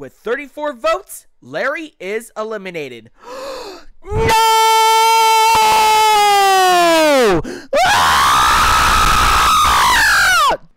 With 34 votes, Larry is eliminated.